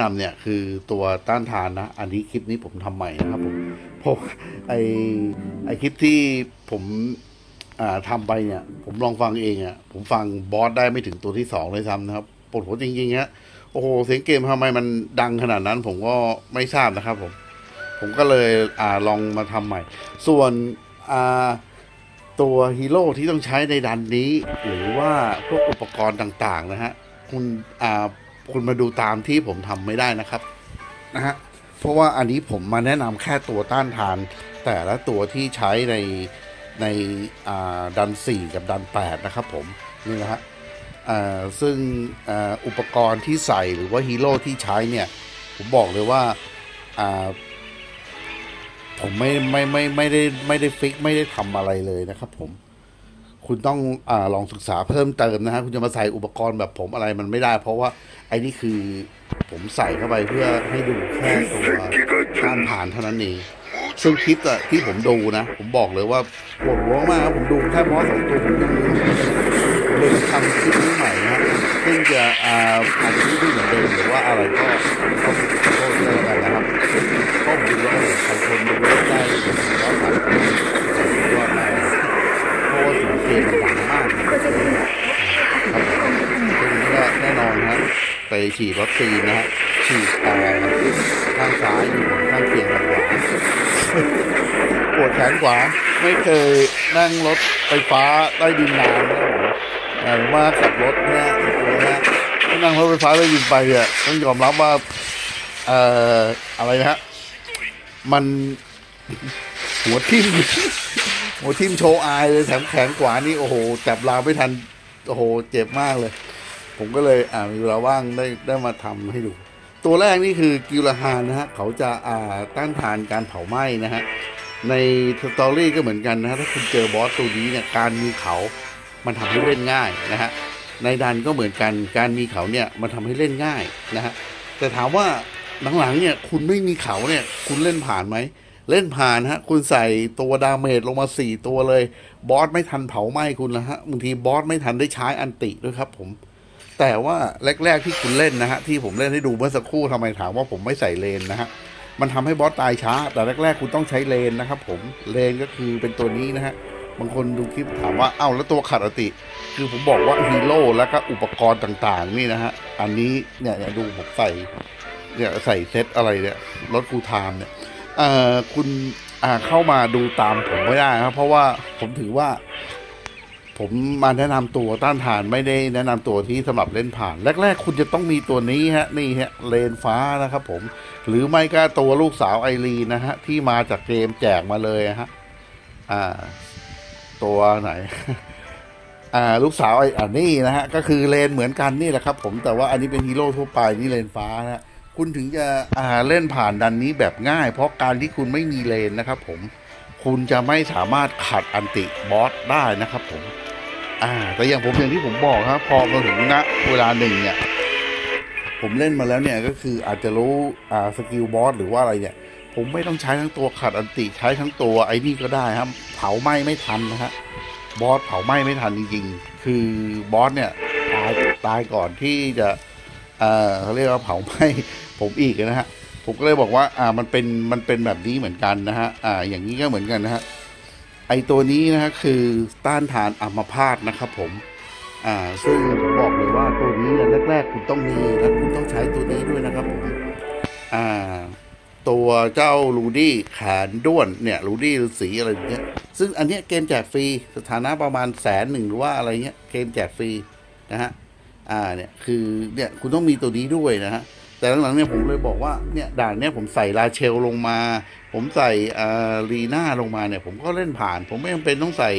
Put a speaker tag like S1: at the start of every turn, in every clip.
S1: นำเนี่ยคือตัวต้านทานนะ อันนี้คลิปนี้ผมทำใหม่นะครับผมเพราะไอไอคลิปที่ผมอ่าทำไปเนี่ย ผมลองฟังเองอะ่ะ ผมฟังบอสได้ไม่ถึงตัวที่สองเลยซ้ำนะครับปวดหัวจริงๆฮะโอ้โห เสียงเกมทำไมมันดังขนาดนั้น ผมก็ไม่ทราบนะครับผม ผมก็เลยอ่าลองมาทำใหม่ ส่วนอ่าตัวฮีโร่ที่ต้องใช้ในดันนี้ หรือว่าพวกอุปกรณ์ต่างๆนะฮะคุณอ่า คุณมาดูตามที่ผมทำไม่ได้นะครับนะฮะเพราะว่าอันนี้ผมมาแนะนำแค่ตัวต้านทาน แต่ละตัวที่ใช้ในในดัน 4 กับดัน 8 นะครับผม นี่นะฮะอ่าซึ่งอ่าอุปกรณ์ที่ใส่หรือว่าฮีโร่ที่ใช้เนี่ย ผมบอกเลยว่าอ่าผมไม่ไม่ไม่ไม่ได้ไม่ได้ฟิกไม่ได้ทำอะไรเลยนะครับผม คุณต้องอลองศึกษาเพิ่มเติมนะฮะคุณจะมาใส่อุปกรณ์แบบผมอะไรมันไม่ได้ เพราะว่าไอ้นี่คือผมใส่เข้าไปเพื่อให้ดูแค่ตัวต้านทานเท่านั้นเองซึ่งคลิปอะที่ผมดูนะ ผมบอกเลยว่าปวดหัวมากครับผมดูแค่มอสสองตัวผมยังเลยทำคลิปนี้ใหม่นะซึ่งจะอ่าอาจจะไม่ได้เหมือนเดิมหรือว่าอะไรก็ก็ขอโทษด้วยกันนะครับเพราะผมดูแล้วโอ้โหใครคนดูได้ผมว่าสายยอดมาก เพราะว่าเสียงมันดังมากนะครับผมซึ่งก็แน่นอนฮะไปฉีดวัคซีนนะฮะฉีดแต่ข้างซ้ายอยู่บนข้างเคียงทางขวาปวดแขนขวาไม่เคยนั่งรถไฟฟ้าใต้ดินนานนะครับผมอย่างมากขับรถเนี่ยนะฮะนั่งรถไฟฟ้าใต้ดินไปอะต้องยอมรับว่าเอ่ออะไรนะฮะมันหัวทิ่ม หัวทิ่มโชว์อายเลยแถมแขนขวานี่โอ้โหจับราวไม่ทันโอ้โหเจ็บมากเลย ผมก็เลยอ่ามีเวลาว่างได้ได้มาทำให้ดู ตัวแรกนี่คือกิลฮานนะฮะเขาจะอ่าต้านทานการเผาไหม้นะฮะในสตอรี่ก็เหมือนกันนะฮะถ้าคุณเจอบอสตัวนี้เนี่ยการมีเขามันทำให้เล่นง่ายนะฮะในดันก็เหมือนกันการมีเขาเนี่ยมันทำให้เล่นง่ายนะฮะแต่ถามว่าหลังๆเนี่ยคุณไม่มีเขาเนี่ยคุณเล่นผ่านไหม เล่นผ่านฮะ คุณใส่ตัว damage ลงมาสี่ตัวเลย บอสไม่ทันเผาไหม้คุณแล้วฮะบางทีบอสไม่ทันได้ใช้ ulti ด้วยครับ ผม แต่ว่าแรก ๆ ที่คุณเล่นนะฮะ ที่ผมเล่นให้ดูเมื่อสักครู่ทำไมถามว่าผมไม่ใส่เลนนะฮะมันทำให้บอสตายช้า แต่แรก ๆ คุณต้องใช้เลนนะครับ ผมเลนก็คือเป็นตัวนี้นะฮะบางคนดูคลิปถามว่าเอ้าแล้วตัวขัด ulti คือผมบอกว่าฮีโร่แล้วก็อุปกรณ์ต่างๆ นี่นะฮะอันนี้เนี่ยดูผมใส่เนี่ยใส่เซตอะไรเนี่ยลด cool time เนี่ย คุณเข้ามาดูตามผมไม่ได้ครับ เพราะว่าผมถือว่า ผมมาแนะนำตัวต้านทานไม่ได้แนะนำตัวที่สำหรับเล่นผ่าน แรก ๆ คุณจะต้องมีตัวนี้ฮะ นี่ฮะเลนฟ้านะครับผม หรือไม่ก็ตัวลูกสาวไอรีนนะฮะ ที่มาจากเกมแจกมาเลยฮะอ่า ตัวไหนอ่าลูกสาวไอรีนอันนี้นะฮะ ก็คือเลนเหมือนกันนี่แหละครับ ผมแต่ว่าอันนี้เป็นฮีโร่ทั่วไปนี่เลนฟ้านะฮะ คุณถึงจะอ่าเล่นผ่านดันนี้แบบง่าย เพราะการที่คุณไม่มีเลนนะครับ ผม คุณจะไม่สามารถขัด ulti บอสได้นะครับผม อ่า แต่อย่างผมอย่างที่ผมบอกครับ พอมาถึงณเวลาหนึ่งเนี่ย ผมเล่นมาแล้วเนี่ยก็คืออาจจะรู้อ่า skill บอสหรือว่าอะไรเนี่ย ผมไม่ต้องใช้ทั้งตัวขัดอันติใช้ทั้งตัวไอ้นี่ก็ได้ครับ เผาไหม้ไม่ทันนะฮะบอสเผาไหม้ไม่ทันจริงๆ คือบอสเนี่ยตายตายก่อนที่จะ เออเขาเรียกว่าเผาไหม้ ผมอีกนะฮะผมก็เลยบอกว่าอ่ามันเป็นมันเป็นแบบนี้เหมือนกันนะฮะอ่าอย่างนี้ก็เหมือนกันนะฮะไอตัวนี้นะฮะคือต้านทานอัมพาตนะครับผมอ่าซึ่งบอกเลยว่าตัวนี้นี่ยแรกๆคุณต้องมีและคุณต้องใช้ตัวนี้ด้วยนะครับผมอ่าตัวเจ้าลูดี้แขนด้วนเนี่ยลูดี้ฤาษีอะไรอย่างเงี้ยซึ่งอันเนี้ยเกมแจกฟรีสถานะประมาณแสนหนึ่งหรือว่าอะไรเงี้ยเกมแจกฟรีนะฮะอ่าเนี่ยคือเนี่ยคุณต้องมีตัวนี้ด้วยนะฮะ แต่หลังๆเนี่ยผมเลยบอกว่าเนี่ยด่านเนี่ยผมใส่ลาเชลลงมา ผมใส่อาลีน่าลงมาเนี่ย ผมก็เล่นผ่าน ผมไม่จำเป็นต้องใส่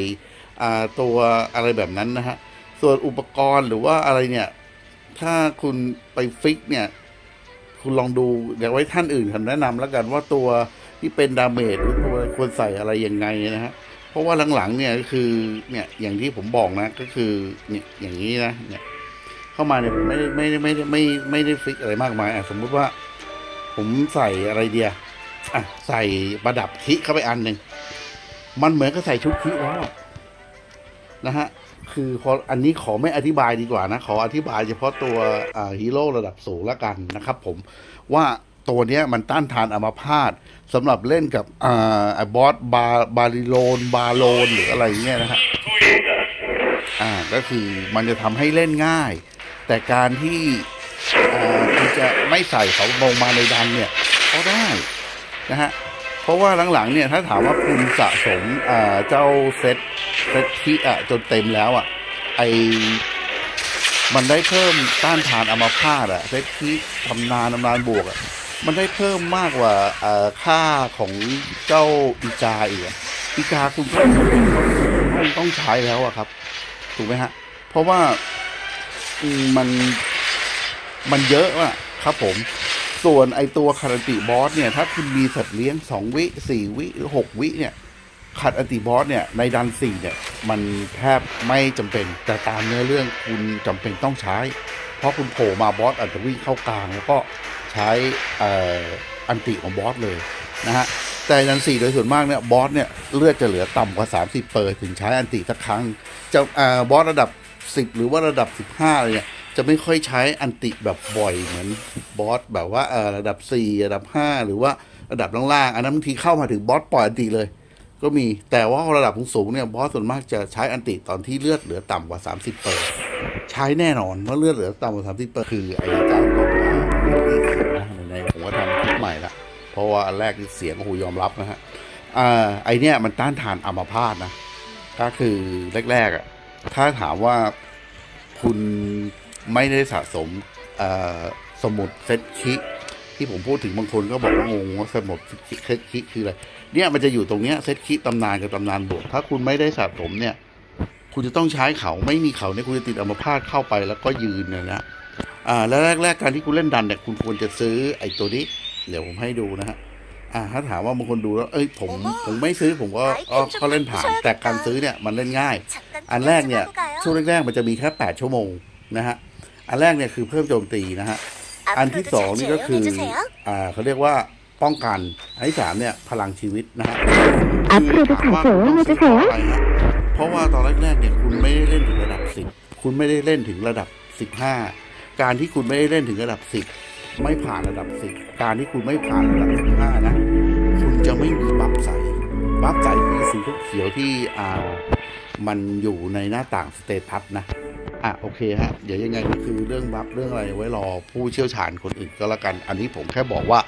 S1: ตัวอะไรแบบนั้นนะฮะ ส่วนอุปกรณ์หรือว่าอะไรเนี่ย ถ้าคุณไป fix เนี่ย คุณลองดูเดี๋ยวไว้ท่านอื่นเขาแนะนำแล้วกันว่าตัวที่เป็น damage หรือตัวควรใส่อะไรยังไงนะฮะ เพราะว่าหลังๆเนี่ยก็คือเนี่ยอย่างที่ผมบอกนะก็คือเนี่ยอย่างนี้นะเนี่ย เข้ามาเนี่ยไม่ได้ไม่ได้ไม่ได้ไม่ไม่ได้ fix อะไรมากมายอะสมมุติว่า ผมใส่อะไรเดียวอะใส่ประดับ cri เข้าไปอันหนึ่งมันเหมือนกับใส่ชุด cri แล้วนะฮะคือขออันนี้ขอไม่อธิบายดีกว่านะ ขออธิบายเฉพาะตัวฮีโร่ระดับสูงล้วกันนะครับผมว่าตัวเนี้ยมันต้านทานอัมาพาตสำหรับเล่นกับอ่าบอสบาบาริโลน บาโลน หรืออะไรเงี้ยนะฮะอ่าก็คือมันจะทำให้เล่นง่าย แต่การที่คุณจะไม่ใส่เขาลงมาในดันเนี่ยก็ได้นะฮะเพราะว่าหลังๆเนี่ยถ้าถามว่าคุณสะสมเจ้าเซตเซตที่อะจนเต็มแล้วอะไอมันได้เพิ่มต้านทานอมาพาตอะเซตที่ทำนานตำนานบวกอะมันได้เพิ่มมากกว่าค่าของเจ้าอีกาอีกอีกาคุณก็ต้องใช้แล้วอะครับ ถูกไหมฮะ เพราะว่า มันมันเยอะอะครับผม ส่วนไอตัวคาราติบอสเนี่ย ถ้าคุณมีสัตว์เลี้ยงสองวิสี่วิหรือหกวิเนี่ยขัด ulti บอสเนี่ยในดันสี่เนี่ย มันแทบไม่จำเป็น แต่ตามเนื้อเรื่องคุณจำเป็นต้องใช้ เพราะคุณโผล่มาบอสอาจจะวิ่งเข้ากลางแล้วก็ใช้อ, ulti ของบอสเลยนะฮะแต่ดันสี่โดยส่วนมากเนี่ยบอสเนี่ยเลือดจะเหลือต่ำกว่า 30 เปอร์ถึงใช้ ulti สักครั้งจะบอสระดับ 10 หรือว่าระดับ 15อะไรเนี่ยจะไม่ค่อยใช้ ulti แบบบ่อยเหมือนบอสแบบว่าเออระดับ 4 ระดับ 5 หรือว่าระดับล่างๆอันนั้นบางทีเข้ามาถึงบอสปล่อย ulti เลย ก็มีแต่ว่าระดับสูงเนี่ยบอสส่วนมากจะใช้ ulti ตอนที่เลือดเหลือต่ำกว่า 30เปอร์ใช้แน่นอนเพราะเลือดเหลือต่ำกว่า30เปอร์คือไอ้เจ้าตัวนะในผมก็ทำคลิปใหม่ละเพราะว่าอันแรกเสียงโอ้โหยอมรับนะฮะอ่าไอเนี่ยมันต้านทานอัมพาตนะก็คือแรกๆอะ ถ้าถามว่าคุณไม่ได้สะสมสมุดเซตคิที่ผมพูดถึงบางคนก็บอกว่างงว่าสมุดเซตคิคืออะไรเนี่ยมันจะอยู่ตรงเนี้ยเซตคิตำนานกับตำนานบวก ถ้าคุณไม่ได้สะสมเนี่ย คุณจะต้องใช้เขาไม่มีเขาเนี่ยคุณจะติดอัมพาตเข้าไปแล้วก็ยืนนะนะอ่าแล้วแรกๆการที่คุณเล่นดันเนี่ยคุณควรจะซื้อไอ้ตัวนี้ เดี๋ยวผมให้ดูนะฮะ อ่าถ้าถามว่าบางคนดูแล้ว เอ้ยผมผมไม่ซื้อผมก็ก็เล่นผ่าน แต่การซื้อเนี่ยมันเล่นง่าย อันแรกเนี่ยช่วงแรกๆมันจะมีแค่8ชั่วโมงนะฮะอันแรกเนี่ยคือเพิ่มโจมตีนะฮะอันที่สองนี่ก็คืออ่าเขาเรียกว่าป้องกัน อันที่สามเนี่ยพลังชีวิตนะฮะ
S2: คือ
S1: ถามว่าต้องซื้ออะไรนะเพราะว่าตอนแรกๆเนี่ยคุณไม่ได้เล่นถึงระดับสิบคุณไม่ได้เล่นถึงระดับสิบห้าการที่คุณไม่ได้เล่นถึงระดับสิบ ไม่ผ่านระดับสิบการที่คุณไม่ผ่านระดับสิบห้านะ คุณจะไม่มีบัฟใสbuff ใสคือสีเขียวที่อ่ามันอยู่ในหน้าต่าง status นะอะโอเคฮะเดี๋ยวยังไงก็คือเรื่อง buff เรื่องอะไรไว้รอผู้เชี่ยวชาญคนอื่นก็แล้วกัน อันนี้ผมแค่บอกว่า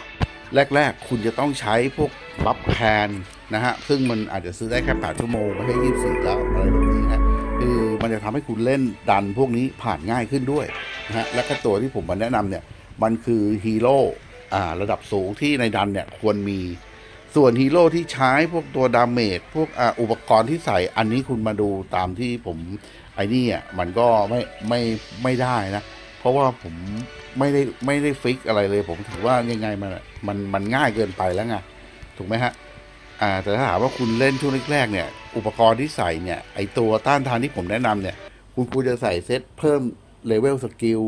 S1: แรก ๆ คุณจะต้องใช้พวก buff clan นะฮะ ซึ่งมันอาจจะซื้อได้แค่ 8 ชั่วโมง ไม่ใช่24 แล้วอะไรแบบนี้นะคือมันจะทำให้คุณเล่นดันพวกนี้ผ่านง่ายขึ้นด้วยนะฮะ และก็ตัวที่ผมมาแนะนำเนี่ย มันคือฮีโร่ระดับสูงที่ในดันเนี่ยควรมี ส่วนฮีโร่ที่ใช้พวกตัว damage พวกออุปกรณ์ที่ใส่อันนี้คุณมาดูตามที่ผมไอ้นี่อะมันก็ไม่ไม่ไม่ได้นะ เพราะว่าผมไม่ได้ไม่ได้ fix อะไรเลย ผมถือว่ายังไงมันมันมันง่ายเกินไปแล้วไงถูกไหมฮะอ่าแต่ถ้าถามว่าคุณเล่นช่วงแรกๆเนี่ย อุปกรณ์ที่ใส่เนี่ยไอตัวต้านทานที่ผมแนะนำเนี่ย คุณควรจะใส่เซตเพิ่มเลเวลสกิล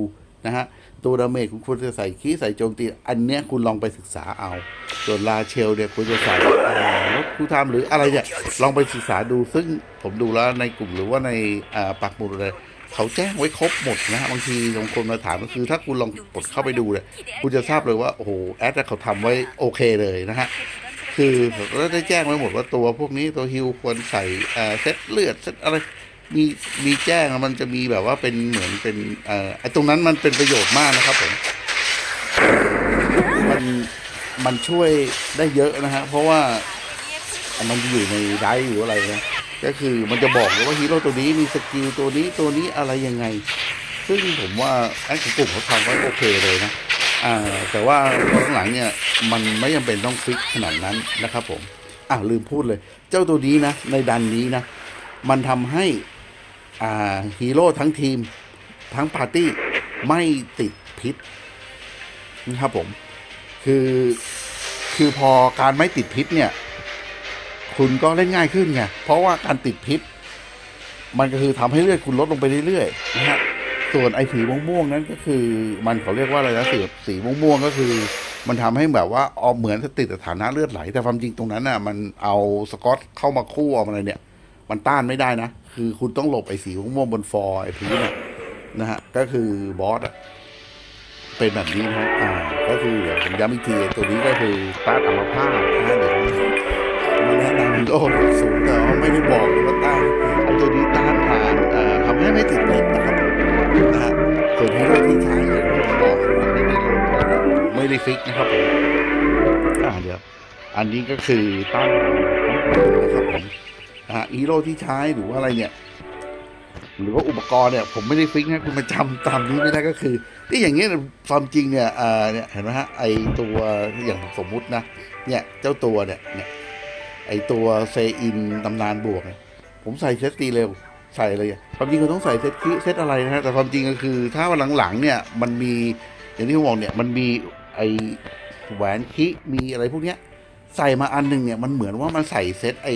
S1: นะฮะ ตัว damage คุณควรจะใส่คีใส่โจมตี อันเนี้ยคุณลองไปศึกษาเอา ส่วนลาเชลเนี่ยคุณจะใส่ลด cool time หรืออะไรเนี่ยลองไปศึกษาดูซึ่งผมดูแล้วในกลุ่มหรือว่าในปักหมุดเลยเขาแจ้งไว้ครบหมดนะฮะบางทีบางคนมาถามก็คือ ถ้าคุณลองกดเข้าไปดูเนี่ยคุณจะทราบเลยว่าโอ้โหแอดเขาทำไว้โอเคเลยนะฮะคือผมก็ได้แจ้งไว้หมดว่าตัวพวกนี้ตัวฮิวควรใส่เอ่อเซตเลือดเซตอะไร มีมีแจ้งมันจะมีแบบว่าเป็นเหมือนเป็นเอ่อไอ้ตรงนั้นมันเป็นประโยชน์มากนะครับผมมันมันช่วยได้เยอะนะฮะเพราะว่ามันอยู่ในไดหรืออะไรนะก็คือมันจะบอกเลยว่าฮีโร่ตัวนี้มีสกิลตัวนี้ตัวนี้อะไรยังไง ซึ่งผมว่าไอ้ของกลุ่มเขาทำไว้โอเคเลยนะอ่าแต่ว่าตอนหลังเนี่ยมันไม่จำเป็นต้อง fix ขนาดนั้นนะครับผม อ่าลืมพูดเลย เจ้าตัวนี้นะ ในดันนี้นะ มันทำให้ ฮีโร่ทั้งทีมทั้งปาร์ตี้ไม่ติดพิษนะครับผม คือคือพอการไม่ติดพิษเนี่ย คุณก็เล่นง่ายขึ้นไงเพราะว่าการติดพิษ มันก็คือทำให้เลือดคุณลดลงไปเรื่อยๆนะฮะส่วนไอ้สีม่วงๆนั้นก็คือ มันเขาเรียกว่าอะไรนะสีสีม่วงๆก็คือ มันทำให้แบบว่าเอาเหมือนติดสถานะเลือดไหล แต่ความจริงตรงนั้นน่ะ มันเอาสกอตเข้ามาคู่เอาอะไรเนี่ย มันต้านไม่ได้นะ คือคุณต้องหลบไอ้สีม่วงบนฟอร์ไอ้พื้นน่ะนะฮะ ก็คือบอสอะเป็นแบบนี้นะอ่า ก็คือเดี๋ยวผมย้ำอีกทีตัวนี้ก็คือต้านอัมพาตนะเดี๋ยวมาแนะนำโลกสูงแต่ว่าไม่ได้บอกเลยว่าต้านไอ้ตัวนี้ต้านทานอ่าทำให้ไม่ติดเล็บนะครับนะฮะส่วนที่เราที่ใช้อย่างที่ผมบอกไม่ได้ไม่ได้ fix นะครับผมอ่าเดี๋ยวอันนี้ก็คือต้านนะครับผม นะฮะฮีโร่ที่ใช้หรือว่าอะไรเนี่ย หรือว่าอุปกรณ์เนี่ย ผมไม่ได้ fix นะคุณมาจำตามนี้ไม่ได้ก็คือที่อย่างเงี้ยความจริงเนี่ยอ่าเนี่ยเห็นไหมฮะไอตัวอย่างสมมุตินะเนี่ยเจ้าตัวเนี่ยเนี่ยไอตัวเซอินตำนานบวกเนี่ยผมใส่เซตตีเร็วใส่เลยความจริงคุณต้องใส่เซตคิเซตอะไรนะฮะแต่ความจริงก็คือถ้าวันหลังๆเนี่ยมันมีอย่างที่ผมบอกเนี่ยมันมีไอแหวนคิมีอะไรพวกเนี้ยใส่มาอันหนึ่งเนี่ยมันเหมือนว่ามันใส่เซตไอ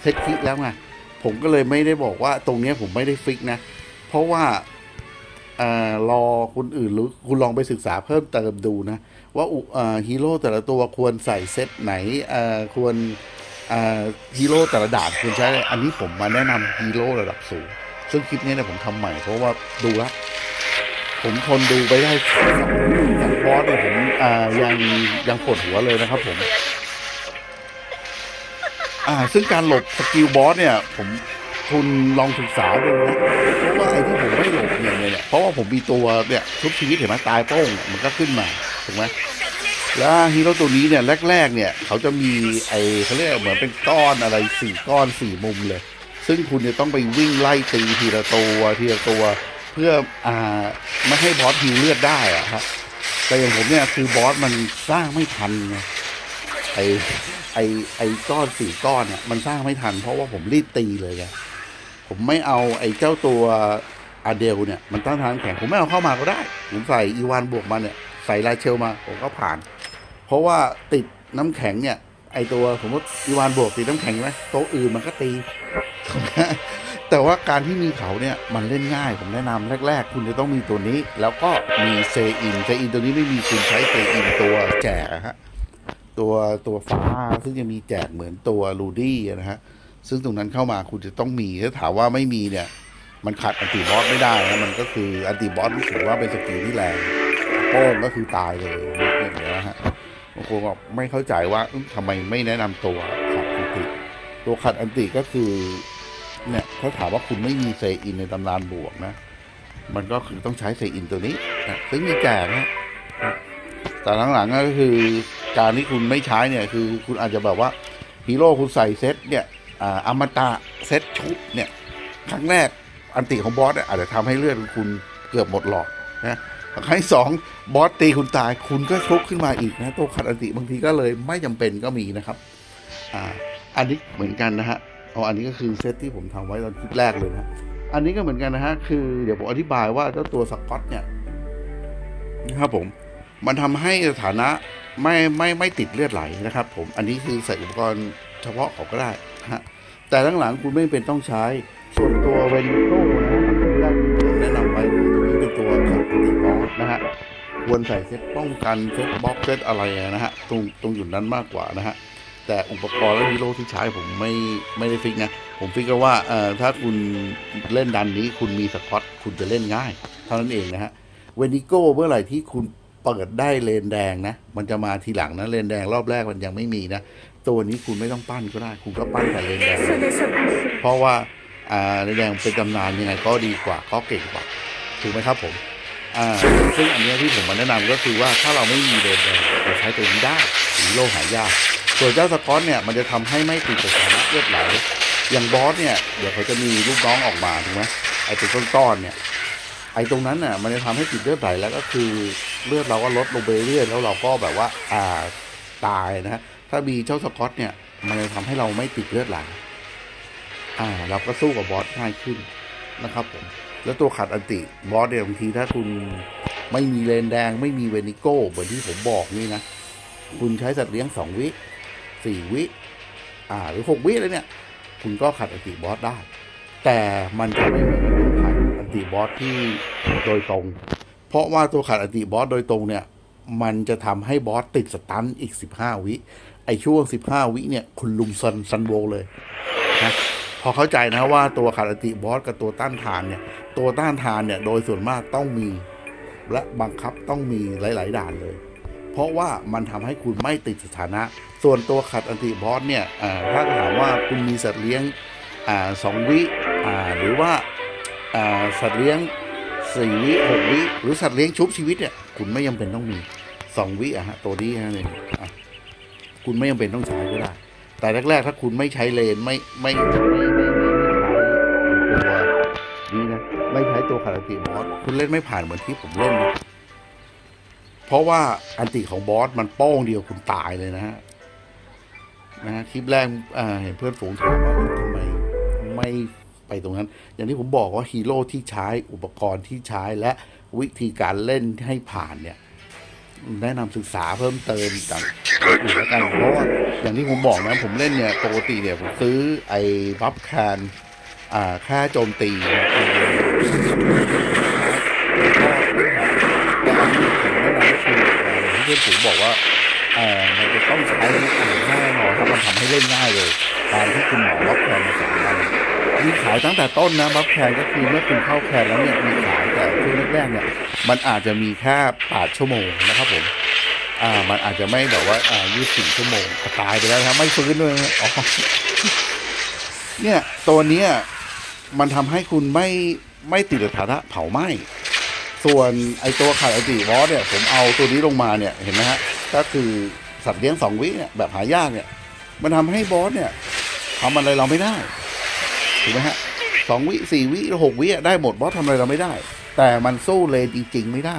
S1: เซตคิแล้วไงผมก็เลยไม่ได้บอกว่าตรงนี้ผมไม่ได้ fix นะ เพราะว่าอรอคนอื่นหรือคุณลองไปศึกษาเพิ่มเติมดูนะ ว่าฮีโร่แต่ละตัวควรใส่เซตไหนควรฮีโร่แต่ละด่านควรใช้ อันนี้ผมมาแนะนำฮีโร่ระดับสูง ซึ่งคลิปนี้เนี่ยผมทำใหม่เพราะว่าดูแล้วผมทนดูไม่ได้อย่างบอสเนี่ยผมยังยังปวดหัวเลยนะครับผม อ่า ซึ่งการหลบสกิลบอสเนี่ย ผมคุณลองศึกษาดูนะเพราะว่าไอ้ที่ผมไม่หลบเนี่ยเนี่ยเพราะว่าผมมีตัวเนี่ยชุบชีวิตเห็นไหมตายโป้งมันก็ขึ้นมาถูกไหมแล้วฮีโร่ตัวนี้เนี่ยแรก ๆ เนี่ย เขาจะมีไอ้เขาเรียกเหมือนเป็นก้อนอะไรสี่ก้อนสี่มุมเลย ซึ่งคุณจะต้องไปวิ่งไล่ตีทีละตัวทีละตัว เพื่ออ่าไม่ให้บอสฮิวเลือดได้อะครับแต่อย่างผมเนี่ยคือบอสมันสร้างไม่ทันไงไอ ไอไอก้อนสี่ก้อนเนี่ยมันสร้างไม่ทัน เพราะว่าผมรีบตีเลยไงผมไม่เอาไอเจ้าตัวอาเดลเนี่ยมันต้านทานแช่แข็งผมไม่เอาเข้ามาก็ได้ ผมใส่อีวานบวกมาเนี่ยใส่ลาเชลมาผมก็ผ่าน เพราะว่าติดน้ำแข็งเนี่ย ไอตัวสมมติอีวานบวกติดน้ำแข็งไหมตัวอื่นมันก็ตี แต่ว่าการที่มีเขาเนี่ยมันเล่นง่ายผมแนะนำแรก ๆ คุณจะต้องมีตัวนี้ แล้วก็มีเซอินเซอินตัวนี้ไม่มีคุณใช้เซอินตัวแจกฮะ ตัวตัวฟ้าซึ่งจะมีแจกเหมือนตัวลูดี้นะฮะ ซึ่งตรงนั้นเข้ามาคุณจะต้องมี ถ้าถามว่าไม่มีเนี่ย มันขัด ulti บอสไม่ได้นะมันก็คือ ulti บอสรู้สึกว่าเป็นสกิลที่แรงโป้งก็คือตายเลยอย่างเงี้ยนะฮะบางคนบอกไม่เข้าใจว่าอื้อทำไมไม่แนะนำตัวขัด ulti ตัวขัด ulti ก็คือเนี่ยถ้าถามว่าคุณไม่มีเซอินในตำนานบวกนะ มันก็คือต้องใช้เซอินตัวนี้นะซึ่งมีแจกนะแต่หลังๆก็คือ การที่คุณไม่ใช้เนี่ยคือคุณอาจจะแบบว่าฮีโร่คุณใส่เซตเนี่ยอ่าอมตะเซตชุดเนี่ยครั้งแรก ulti ของบอสอาจจะทำให้เลือดของคุณเกือบหมดหลอดนะครั้งที่สองบอสตีคุณตายคุณก็ชุบขึ้นมาอีกนะตัวขัด ulti บางทีก็เลยไม่จำเป็นก็มีนะครับอ่าอันนี้เหมือนกันนะฮะเอาอันนี้ก็คือเซตที่ผมทำไว้ตอนคลิปแรกเลยนะอันนี้ก็เหมือนกันนะฮะคือเดี๋ยวผมอธิบายว่าเจ้าตัวสกอตเนี่ยนะครับผมมันทำให้สถานะ ไม่ไม่ไม่ติดเลือดไหลนะครับ ผมอันนี้คือใส่อุปกรณ์เฉพาะเขาก็ได้ฮะแต่หลังๆคุณไม่จำเป็นต้องใช้ส่วนตัวเวนิโก้นะที่แรกที่ผมแนะนำไว้ตัวนี้เป็นตัวขัด ulti บอสนะฮะควรใส่เซ็ตป้องกันเซ็ตบล็อกเซ็ตอะไรนะฮะตรงตรงจุดนั้นมากกว่านะฮะแต่อุปกรณ์และฮีโร่ที่ใช้ผมไม่ไม่ได้ fix นะผม fix ก็ว่าเอ่อถ้าคุณเล่นดันนี้คุณมีสกอตคุณจะเล่นง่าย เท่านั้นเองนะฮะเวนิโก้เมื่อไหร่ที่คุณ เปิดได้เลนแดงนะ มันจะมาทีหลังนะเลนแดงรอบแรกมันยังไม่มีนะ ตัวนี้คุณไม่ต้องปั้นก็ได้ คุณก็ปั้นแต่เลนแดง เพราะว่าอ่าเลนแดงเป็นตำนานยังไงก็ดีกว่าก็เก่งกว่าถูกไหมครับผมอ่าซึ่งอันเนี้ยที่ผมมาแนะนำก็คือว่าถ้าเราไม่มีเลนแดงเราใช้ตัวนี้ได้ฮีโร่หายากส่วนเจ้าสกอตเนี่ยมันจะทำให้ไม่ติดสถานะเลือดไหลอย่างบอสเนี่ยเดี๋ยวเขาจะมีลูกน้องออกมาถูกไหมไอ้เป็นก้อนๆเนี่ยไอ้ตรงนั้นน่ะมันจะทำให้ติดเลือดไหลแล้วก็คือเลือดเราก็ลดลงไปเรื่อยแล้วเราก็แบบว่าอ่าตายนะฮะถ้ามีเจ้าสกอตเนี่ย มันจะทำให้เราไม่ติดเลือดไหลอ่า เราก็สู้กับบอสง่ายขึ้นนะครับผมแล้วตัวขัดอันติบอสเนี่ยบางทีถ้าคุณไม่มีเลนแดงไม่มีเวนิโก้เหมือนที่ผมบอกนี่นะ คุณใช้สัตว์เลี้ยงสองวิสี่วิ อ่า หรือหกวิเลยเนี่ย คุณก็ขัด ulti บอสได้ แต่มันจะไม่มี ulti บอสที่โดยตรง เพราะว่าตัวขัด ulti บอสโดยตรงเนี่ย มันจะทำให้บอสติด stun อีกสิบห้าวิ ไอช่วงสิบห้าวิเนี่ย คุณรุมซัล salvo เลยนะพอเข้าใจนะว่าตัวขัด ulti บอสกับตัวต้านทานเนี่ย ตัวต้านทานเนี่ยโดยส่วนมากต้องมี และบังคับต้องมีหลาย ๆ ด่านเลยเพราะว่ามันทำให้คุณไม่ติดสถานะ ส่วนตัวขัดอันติบอสเนี่ยถ้าถามว่าคุณมีสัตว์เลี้ยงสองวิหรือว่า สัตว์เลี้ยงสี่วิหกวิหรือสัตว์เลี้ยงชุบชีวิตเนี่ยคุณไม่จำเป็นต้องมีสองวิอะฮะตัวนี้ฮะเนี่ยคุณไม่จำเป็นต้องใช้ก็ได้ แต่แรกๆ ถ้าคุณไม่ใช้เลนไม่ไม่ไม่ไม่ใช้ตัวนี้นะไม่ใช้ตัวคาราติบอสคุณเล่นไม่ผ่านเหมือนที่ผมเล่นนะเพราะว่าอันติของบอสมันโป้งเดียวคุณตายเลยนะฮะนะฮะคลิปแรกอ่าเห็นเพื่อนฝูงถามว่าทำไมไม่ ไปตรงนั้น อย่างที่ผมบอกว่าฮีโร่ที่ใช้อุปกรณ์ที่ใช้และวิธีการเล่นให้ผ่านเนี่ยแนะนำศึกษาเพิ่มเติมจากอื่นแล้วกันเพราะว่าอย่างที่ผมบอกนะผมเล่นเนี่ยปกติเนี่ยผมซื้อไอ้บัฟแคนอ่าค่าโจมตีนี่ยเองแต่อันนี้ผมแนะนำก็คือที่เพื่อนผมบอกว่าเอ่อมันจะต้องใช้อ่าแน่นอนถ้ามันทำให้เล่นง่ายเลย การที่คุณหมอบัฟแคนมาสอนกัน มีขายตั้งแต่ต้นนะบัฟแคนก็คือเมื่อคุณเข้าแคนแล้วเนี่ยมีขายแต่ช่วงแรกๆเนี่ยมันอาจจะมีแค่8ชั่วโมงนะครับผมอ่ามันอาจจะไม่แบบว่าอ่า24ชั่วโมงตายไปแล้วนะครับไม่ฟื้นด้วยอ๋อเนี่ยตัวเนี้ยมันทำให้คุณไม่ไม่ติดสถานะเผาไหม้ส่วนไอตัวไข่ไอติวอสเนี่ยผมเอาตัวนี้ลงมาเนี่ยเห็นไหมฮะก็คือสัตว์เลี้ยงสองวิเนี่ยแบบหายากเนี่ยมันทำให้บอสเนี่ยทำอะไรเราไม่ได้ ถูกไหมฮะสองวิสี่วิหกวิอะได้หมดบอสทำอะไรเราไม่ได้ แต่มันสู้เลนจริง ๆ ไม่ได้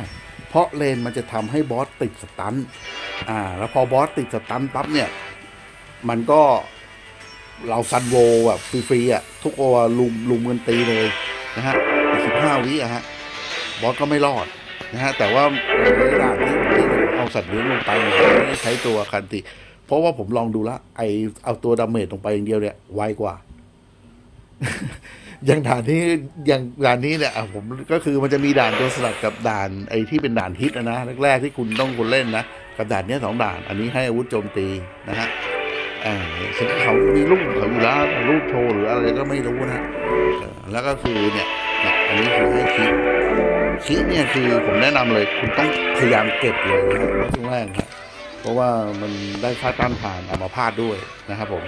S1: เพราะเลนมันจะทำให้บอสติด stun อ่า แล้วพอบอสติด stun ปั๊บเนี่ย มันก็เราซันโวแบบฟรีๆอะทุกตัวรุมรุมกันตีเลยนะฮะสิบห้าวิอะฮะบอสก็ไม่รอดนะฮะแต่ว่าในระดับที่เอาสัตว์เลี้ยงลงไปไม่ได้ใช้ตัวขัด ulti เพราะว่าผมลองดูละไอเอาตัว damage ลงไปอย่างเดียวเนี่ยไวกว่า อย่างด่านที่อย่างด่านนี้เนี่ยผมก็คือมันจะมีด่านตัวสลัดกับด่านไอ้ที่เป็นด่านฮิตนะนะแรกๆที่คุณต้องคุณเล่นนะกับด่านเนี้ยสองด่าน อันนี้ให้อาวุธโจมตีนะฮะอ่าซึ่งเขามีลูกของเขาอยู่แล้วลูกโชว์หรืออะไรก็ไม่รู้นะแล้วก็คือเนี่ยอันนี้คือให้คิดคิดเนี่ยคือผมแนะนำเลย คุณต้องพยายามเก็บเลยนะในช่วงแรกครับเพราะว่ามันได้ค่าต้านทานอัมาพาตด้วยนะครับผม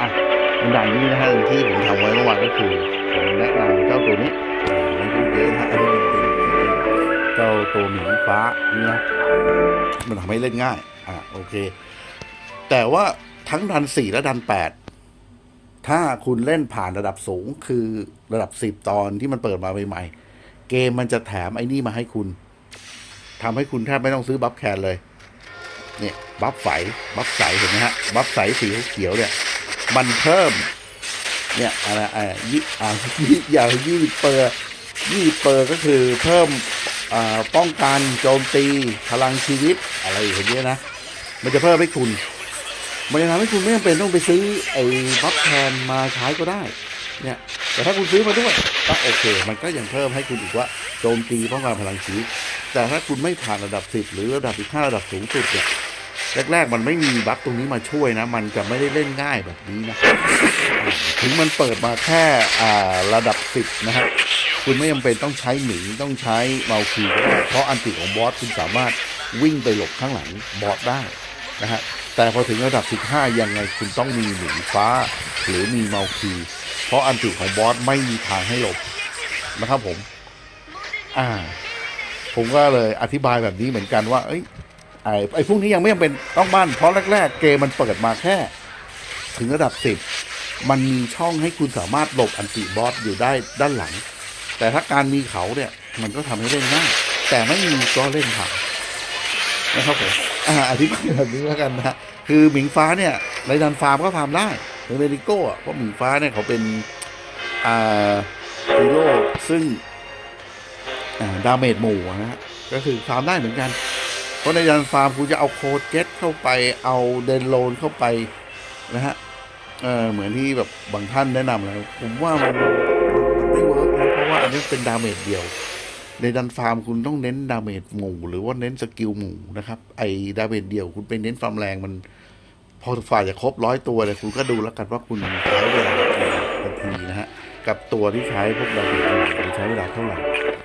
S1: อะ ในด่านนี้นะฮะที่ผมทำไว้เมื่อวานก็คือผมแนะนำเจ้าตัวนี้ไม่พูดเยอะนะฮะอันนี้เป็นเจ้าตัวหมีฟ้านี่นะมันทำให้เล่นง่ายอ่าโอเค แต่ว่าทั้งดันสี่และดันแปดถ้าคุณเล่นผ่านระดับสูงคือระดับสิบตอนที่มันเปิดมาใหม่ๆ เกมมันจะแถมไอ้นี่มาให้คุณทำให้คุณแทบไม่ต้องซื้อบัฟแคนเลยเนี่ย buff ใส buff ใสเห็นไหมฮะ buff ใสสีเขียวเนี่ย มันเพิ่ม เนี่ยอะไรอ่ายี่อ่ายี่ยางยี่เปอร์ยี่เปอร์ก็คือเพิ่มอ่าป้องกันโจมตีพลังชีวิตอะไรอย่างเงี้ยนะ มันจะเพิ่มให้คุณ มันจะทำให้คุณไม่จำเป็นต้องไปซื้อไอ้ buff แทนมาใช้ก็ได้ เนี่ย แต่ถ้าคุณซื้อมาด้วยก็โอเค มันก็ยังเพิ่มให้คุณอีกว่าโจมตีป้องกันพลังชีวิตแต่ถ้าคุณไม่ผ่านระดับสิบหรือระดับสิบห้าระดับสูงสุดเนี่ย แรกๆมันไม่มีบัฟตรงนี้มาช่วยนะ มันจะไม่ได้เล่นง่ายแบบนี้นะ ถึงมันเปิดมาแค่ระดับสิบนะฮะคุณไม่จำเป็นต้องใช้หมีต้องใช้เมาคีก็ได้เพราะอันติของบอสคุณสามารถวิ่งไปหลบข้างหลังบอสได้นะฮะแต่พอถึงระดับ 15 ยังไงคุณต้องมีหมีฟ้า หรือมีเมาคี เพราะอันติของบอสไม่มีทางให้หลบนะครับผม อ่า ผมก็เลยอธิบายแบบนี้เหมือนกันว่า เอ้ย ไอ้ไอ้พวกนี้ยังไม่จำเป็นต้องบ้านเพราะแรก ๆ เกมมันเปิดมาแค่ ถึงระดับสิบมันมีช่องให้คุณสามารถหลบอันติบอสอยู่ได้ด้านหลัง แต่ถ้าการมีเขาเนี่ยมันก็ทำให้เล่นง่ายแต่ไม่มีก็เล่นผ่านนะครับผมอ่าอธิบายแบบนี้แล้วกันนะคือหมิงฟ้าเนี่ยในดันฟาร์มก็ฟาร์มได้ในเมริโก้เพราะหมิงฟ้าเนี่ยเขาเป็นอ่าฮีโร่ซึ่ง damage หมู่นะฮะก็คือฟาร์มได้เหมือนกัน เพราะในดันฟาร์มคุณจะเอาโคดเจ็ตเข้าไปเอาเดนโลนเข้าไปนะฮะเออเหมือนที่แบบบางท่านแนะนำแล้ว ผมว่ามันมันไม่ work นะเพราะว่าอันนี้เป็น damage เดียว ในดันฟาร์มคุณต้องเน้น damage หมู่หรือว่าเน้น skill หมู่นะครับไอ้damage เดียวคุณไปเน้นความแรงมัน พอฝ่ายจะครบร้อยตัวเลยคุณก็ดูแล้วกันว่าคุณใช้เวลากี่นาทีนะฮะกับตัวที่ใช้พวก damage ใช้เวลาเท่าไหร่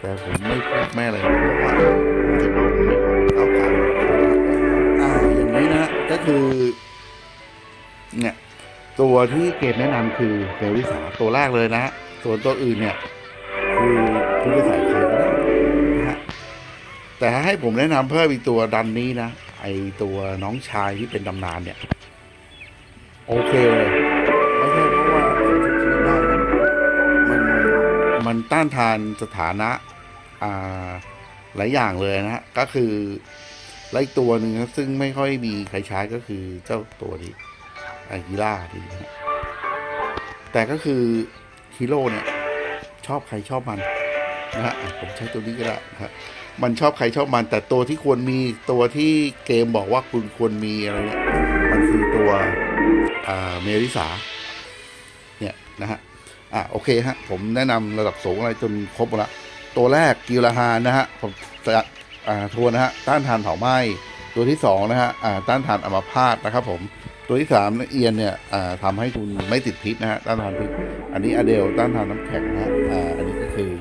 S1: แต่ผมไม่พูดแม่อะไรเพราะว่าผมถือว่าผมไม่ขอเข้าขายอ่าอย่างนี้นะก็คือ เนี่ยตัวที่เกมแนะนำคือเมลลิสาตัวแรกเลยนะส่วนตัวอื่นเนี่ยคือคุณจะใส่ใครก็ได้นะฮะแต่ถ้าให้ผมแนะนำเพิ่มอีกตัวดันนี้นะไอตัวน้องชายที่เป็นตำนานเนี่ย โอเคเลยไม่ใช่เพราะว่ามันมันต้านทานสถานะ หลายอย่างเลยนะฮะก็คือไล่ตัวหนึ่งซึ่งไม่ค่อยมีใครใช้ก็คือเจ้าตัวนี้อากิล่าทีนะแต่ก็คือฮีโร่เนี่ย ชอบใครชอบมันนะฮะผมใช้ตัวนี้ก็ได้นะฮะมันชอบใครชอบมัน แต่ตัวที่ควรมีตัวที่เกมบอกว่าคุณควรมีอะไรเนี่ยมันคือตัวเมริสาเนี่ยนะฮะอะโอเคฮะผมแนะนำระดับสูงอะไรจนครบหมดละ ตัวแรกกิลาฮานนะฮะผมจะอ่าทวนนะฮะต้านทานเผาไหม้ตัวที่สองนะฮะอ่าต้านทานอัมพาตนะครับผมตัวที่สามเอียนเนี่ยอ่าทำให้คุณไม่ติดพิษนะฮะต้านทานพิษอันนี้อเดลต้านทานน้ำแข็งนะฮะอ่าอันนี้ก็คือ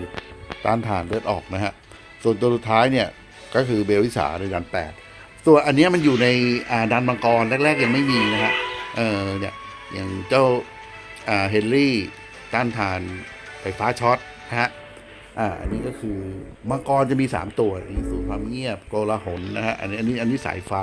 S1: ต้านทานเลือดออกนะฮะส่วนตัวสุดท้ายเนี่ยก็คือเบลวิสาในดันแปดส่วนอันนี้มันอยู่ในอ่าดันมังกรแรกๆยังไม่มีนะฮะเออเนี่ยอย่างเจ้าอ่าเฮนรี่ต้านทานไฟฟ้าช็อตนะฮะ อ่าอันนี้ก็คือมังกรจะมี 3 ตัวอันนี้สู่ความเงียบโกลาหลนะฮะอันนี้อันนี้อันนี้สายฟ้า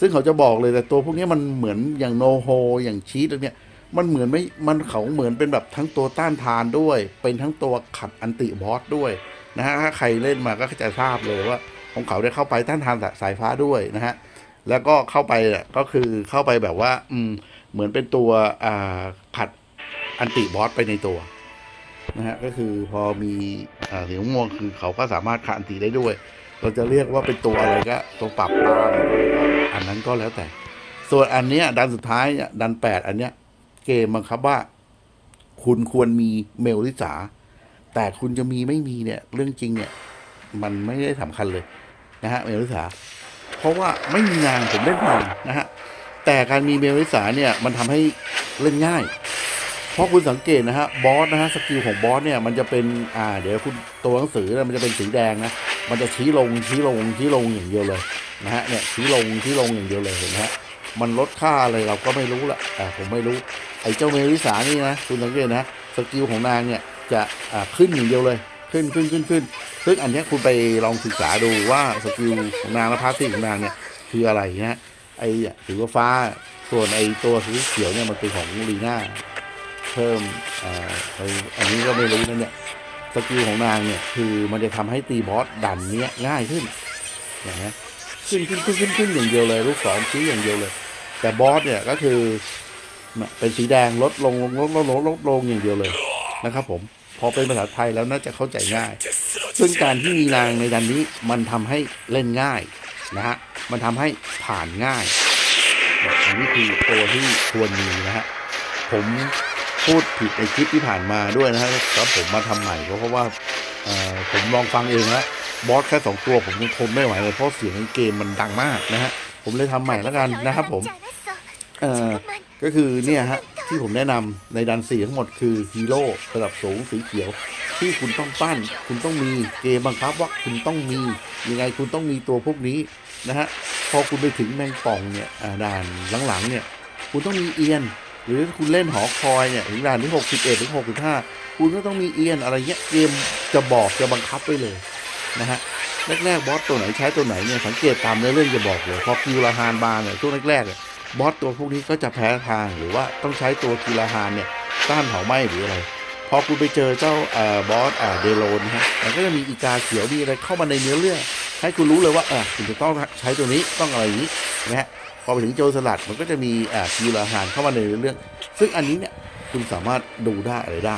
S1: ซึ่งเขาจะบอกเลยแต่ตัวพวกนี้มันเหมือนอย่างโนโฮอย่างชีตเนี่ยมันเหมือนไม่มันเขาเหมือนเป็นแบบทั้งตัวต้านทานด้วย เป็นทั้งตัวขัดอันติบอสด้วยนะฮะถ้าใครเล่นมาก็จะทราบเลยว่าของเขาได้เข้าไปต้านทานสายฟ้าด้วยนะฮะแล้วก็เข้าไปเนี่ยก็คือเข้าไปแบบว่าอืมเหมือนเป็นตัวอ่าขัดอันติบอสไปในตัว นะฮะก็คือพอมีอเสียงม่วงคือเขาก็สามารถขันติได้ด้วย เราจะเรียกว่าเป็นตัวอะไรก็ตัวปรับปรามอันนั้นก็แล้วแต่ ส่วนอันเนี้ยดันสุดท้ายเนี่ยดันแปดอันเนี้ย เกมบังคับว่า คุณควรมีเมลลิสาแต่คุณจะมีไม่มีเนี่ย เรื่องจริงเนี่ย มันไม่ได้สำคัญเลยนะฮะเมลลิสาเพราะว่าไม่มีงานผมเล่นผ่านนะฮะแต่การมีเมลลิสาเนี่ย มันทำให้เล่นง่าย เพราะคุณสังเกตนะฮะบอสนะฮะ skill ของบอสเนี่ยมันจะเป็นอ่าเดี๋ยวคุณตัวหนังสือเนี่ยมันจะเป็นสีแดงนะมันจะชี้ลงชี้ลงชี้ลงอย่างเดียวเลยนะฮะเนี่ยชี้ลงชี้ลงอย่างเดียวเลยเห็นไหมฮะมันลดค่าอะไรเราก็ไม่รู้ละอ่าผมไม่รู้ไอ้เจ้าเมลิสานี่นะคุณสังเกตนะ skill ของนางเนี่ยจะอ่าขึ้นอย่างเดียวเลยขึ้นขึ้นขึ้นขึ้นซึ่งอันนี้คุณไปลองศึกษาดูว่า skill ของนางและ passive ของนางเนี่ยคืออะไรนะฮะไอ้สีฟ้าส่วนไอ้ตัวสีเขียวเนี่ยมันเป็นของลีน่า เพิ่มอ่าไอนนี้ก็ไม่รู้นะเนี่ยสกิลของนางเนี่ยคือมันจะทำให้ตีบอสดันเนี้ยง่ายขึ้นอย่างนี้ยขึ้นขึ้นขึ้นขึ้นขึ้นอย่างเดียวเลย ลูกศรชี้อย่างเดียวเลย แต่บอสเนี่ยก็คือเป็นสีแดงลดลงลงลดลงลดลดลงอย่างเดียวเลยนะครับ ผมพอเป็นภาษาไทยแล้วน่าจะเข้าใจง่าย ซึ่งการที่มีนางในดันนี้มันทำให้เล่นง่ายนะฮะมันทำให้ผ่านง่ายอันนี้คือตัวที่ควรมีนะฮะผม พูดผิดในคลิปที่ผ่านมาด้วยนะฮะแล้วผมมาทำใหม่ก็เพราะว่าเอ่อผมลองฟังเองแล้วบอสแค่สองตัวผมยังทนไม่ไหวเลยเพราะเสียงในเกมมันดังมากนะฮะผมเลยทำใหม่แล้วกันนะครับผมก็คือเนี่ยฮะที่ผมแนะนำในดันสี่ทั้งหมดคือฮีโร่ระดับสูงสีเขียว ที่คุณต้องปั้น คุณต้องมีเกมบังคับว่าคุณต้องมียังไงคุณต้องมีตัวพวกนี้นะฮะพอคุณไปถึงแมงป่องเนี่ยด่านหลังๆเนี่ย คุณต้องมีเอียน หรือคุณเล่นหอคอยเนี่ยถึงด่านที่ 61 ถึง 65 คุณก็ต้องมีเอียนอะไรเงี้ยเกมจะบอกจะบังคับไปเลยนะฮะแรกๆบอสตัวไหนใช้ตัวไหนเนี่ยสังเกตตามเนื้อเรื่องจะบอกเลยพอคิวลาฮานบานเนี่ยช่วงแรกๆเนี่ยบอสตัวพวกนี้ก็จะแพ้ทางหรือว่าต้องใช้ตัวกิลาฮานเนี่ยต้านเผาไหม้หรืออะไร พอคุณไปเจอเจ้าเอ่อบอสอ่าเดโลนะฮะมันก็จะมีอีกาเขียวดีอะไรเข้ามาในเนื้อเรื่องให้คุณรู้เลยว่าอ่าคุณจะต้องใช้ตัวนี้ต้องอะไรอย่างนี้นะฮะพอไปถึงโจรสลัดมันก็จะมีอ่ากีฬาฮานเข้ามาในเนื้อเรื่อง ซึ่งอันนี้เนี่ยคุณสามารถดูได้อะไรได้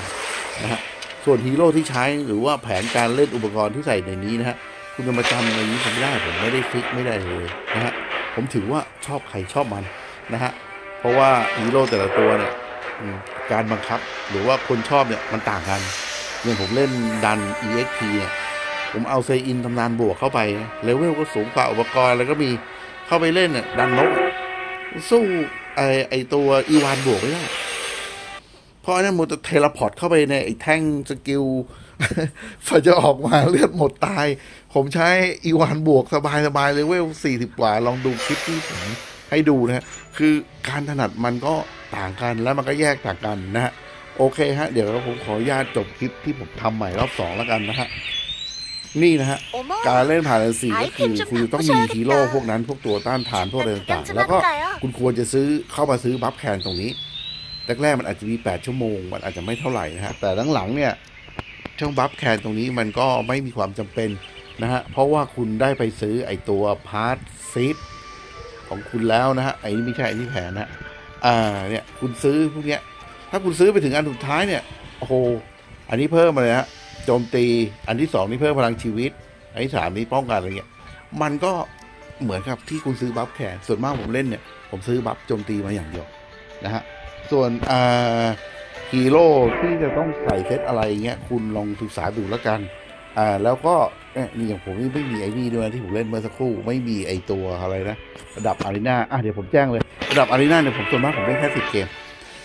S1: นะฮะส่วนฮีโร่ที่ใช้หรือว่าแผนการเล่นอุปกรณ์ที่ใส่ในนี้นะฮะคุณจะมาจำอะไรนี้ผมไม่ได้ผมไม่ได้ฟิกไม่ได้เลยนะฮะผมถือว่าชอบใครชอบมันนะฮะเพราะว่าฮีโร่แต่ละตัวเนี่ย การบังคับหรือว่าคนชอบเนี่ยมันต่างกันอย่างผมเล่นดัน EXP เนี่ยผมเอาเซอินตำนานบวกเข้าไปเลเวลก็สูงกว่าอุปกรณ์แล้วก็มีเข้าไปเล่นเนี่ยดันนกสู้ไอไอตัวอีวานบวกไม่ได้เพราะนั้นมันจะ teleport เข้าไปในไอ้แท่ง skill ฝันจะออกมาเลือดหมดตาย ผมใช้อีวานบวกสบายสบายเลยเวลสี่สิบกว่า ลองดูคลิปที่ผมให้ดูนะฮะคือการถนัดมันก็ ต่างกันแล้วมันก็แยกต่างกันนะฮะโอเคฮะเดี๋ยวผมขออนุญาตจบคลิปที่ผมทำใหม่รอบสองแล้วกันนะฮะนี่นะฮะการเล่นผ่านดันสี่ก็คือคุณต้องมีฮีโร่พวกนั้นพวกตัวต้านทานพวกอะไรต่างๆแล้วก็คุณควรจะซื้อเข้ามาซื้อ buff แคนตรงนี้แรกๆมันอาจจะมี 8 ชั่วโมง มันอาจจะไม่เท่าไหร่นะฮะ แต่หลังๆเนี่ยช่อง buff แคนตรงนี้มันก็ไม่มีความจำเป็นนะฮะ เพราะว่าคุณได้ไปซื้อไอตัว partซีดของคุณแล้วนะฮะ ไอ้นี่ไม่ใช่ไอ้นี่แผนนะฮะ อ่าเนี่ยคุณซื้อพวกเนี้ย ถ้าคุณซื้อไปถึงอันสุดท้ายเนี่ยโอ้โหอันนี้เพิ่มมาเลยฮะโจมตีอันที่สองนี่เพิ่มพลังชีวิต อันที่สามนี่ป้องกันอะไรเงี้ยมันก็เหมือนกับที่คุณซื้อบัฟแขนส่วนมากผมเล่นเนี่ย ผมซื้อบัฟโจมตีมาอย่างเดียวนะฮะส่วนอ่าฮีโร่ที่จะต้องใส่เซตอะไรเงี้ยคุณลองศึกษาดูแล้วกันอ่าแล้วก็ เนี่ยนี่อย่างผมนี่ไม่มีไอ้นี่ด้วยที่ผมเล่นเมื่อสักครู่ไม่มีไอ้ตัวอะไรนะระดับ arena อะเดี๋ยวผมแจ้งเลย ระดับ arena เนี่ยผมส่วนมากผมเล่นแค่สิบเกม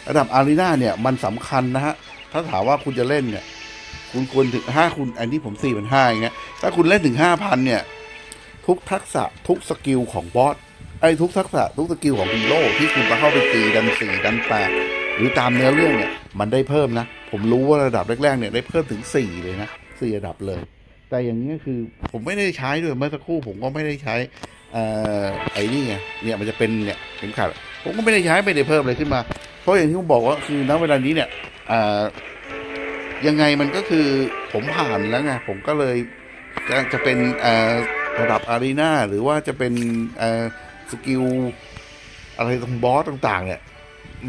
S1: ระดับ arena เนี่ยมันสำคัญนะฮะถ้าถามว่าคุณจะเล่นเนี่ย คุณควรถึงห้าคุณอันนี้ผมสี่พันห้าอย่างเงี้ยถ้าคุณเล่นถึงห้าพันเนี่ย ทุกทักษะทุก skill ของบอสไอ้ทุกทักษะทุก skill ของฮีโร่ที่คุณจะเข้าไปตีดันสี่ดันแปดหรือตามเนื้อเรื่องเนี่ย มันได้เพิ่มนะ ผมรู้ว่าระดับแรกๆเนี่ยได้เพิ่มถึงสี่เลยนะสี่ระดับเลย แต่อย่างนี้คือผมไม่ได้ใช้ด้วยเมื่อสักครู่ผมก็ไม่ได้ใช้อไอ้นี่ไงเนี่ยมันจะเป็นเนี่ยเข็มขัดผมก็ไม่ได้ใช้ไม่ได้เพิ่มอะไรขึ้นมา เพราะอย่างที่ผมบอกว่าคือณเวลานี้เนี่ยอยังไงมันก็คือผมผ่านแล้วไงผมก็เลยจะจะเป็นระดับ arena หรือว่าจะเป็น skillอะไรตรงบอสต่าง ๆ เนี่ย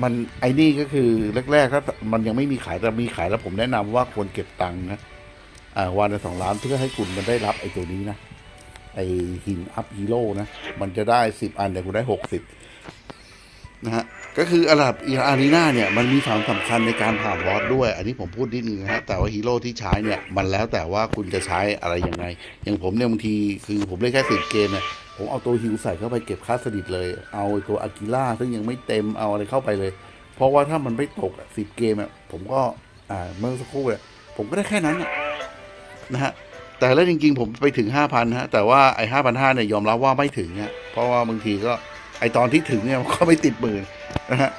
S1: มันไอ้นี่ก็คือแรกๆถ้ามันยังไม่มีขายแต่มีขายแล้วผมแนะนำว่าควรเก็บตังค์นะ วันละสองล้านเพื่อให้คุณมันได้รับไอ้ตัวนี้นะไอ้หิน up ฮีโร่นะ มันจะได้สิบอันแต่คุณได้หกสิบนะฮะ ก็คือระดับ arena เนี่ย มันมีความสำคัญในการผ่านบอสด้วย อันนี้ผมพูดนิดนึงนะฮะ แต่ว่าฮีโร่ที่ใช้เนี่ย มันแล้วแต่ว่าคุณจะใช้อะไรยังไง อย่างผมเนี่ยบางทีคือผมเล่นแค่สิบเกมเนี่ยผมเอาตัวฮิวใส่เข้าไปเก็บค่าสดิตเลย เอาไอตัวอากิล่าซึ่งยังไม่เต็มเอาอะไรเข้าไปเลย เพราะว่าถ้ามันไม่ตกสิบเกมอะผมก็อ่าเมื่อสักครู่เนี่ยผมก็ได้แค่นั้นอะ นะฮะแต่แล้วจริงๆ ผมไปถึงห้าพันฮะแต่ว่าไอ้ห้าพันห้าเนี่ยยอมรับว่าไม่ถึงฮะเพราะว่าบางทีก็ไอ้ตอนที่ถึงเนี่ยมันก็ไม่ติดหมื่นนะฮะ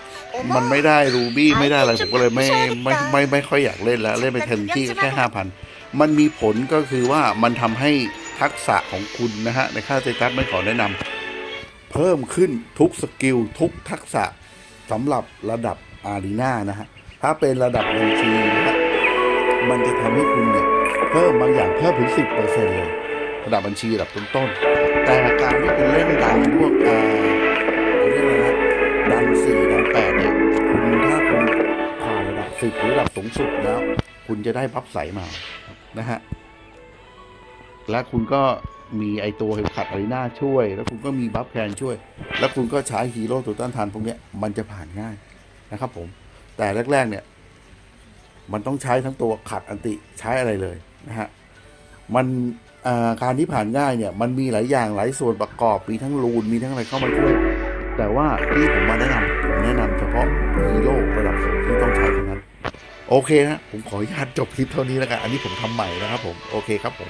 S1: มันไม่ได้รูบี้ไม่ได้อะไรผมก็เลยไม่ไม่ไม่ไม่ค่อยอยากเล่นแล้ว เล่นไปเต็มที่ก็แค่ห้าพันมันมีผลก็คือว่ามันทำให้ทักษะของคุณนะฮะในค่า status ไม่ขอแนะนำเพิ่มขึ้นทุก skill ทุกทักษะสำหรับระดับ arena นะฮะถ้าเป็นระดับบัญชีนะฮะมันจะทำให้คุณเนี่ย เพิ่มบางอย่างเพิ่มถึงสิบเปอร์เซ็นเลยระดับบัญชีระดับต้นๆ แต่การที่คุณเล่นดันพวกอ่าเรียกอะไรนะดันสี่ดันแปดเนี่ยคุณถ้าคุณผ่านระดับสิบหรือระดับสูงสุดแล้ว คุณจะได้บัฟใสมานะฮะและคุณก็มีไอตัวเข็มขัดอารีนาช่วย แล้วคุณก็มีบัฟแคนช่วย แล้วคุณก็ใช้ฮีโร่ตัวต้านทานพวกเนี้ยมันจะผ่านง่ายนะครับผมแต่แรก ๆ เนี่ย มันต้องใช้ทั้งตัวขัดอันติใช้อะไรเลย นะฮะมันการที่ผ่านง่ายเนี่ยมันมีหลายอย่างหลายส่วนประกอบมีทั้งรูนมีทั้งอะไรเข้ามาช่วยแต่ว่าที่ผมมาแนะนำผมแนะนำเฉพาะฮีโร่ระดับสูงที่ต้องใช้เท่านั้น โอเคนะผมขออนุญาตจบคลิปเท่านี้แล้วกันอันนี้ผมทำใหม่นะครับผม โอเคครับผม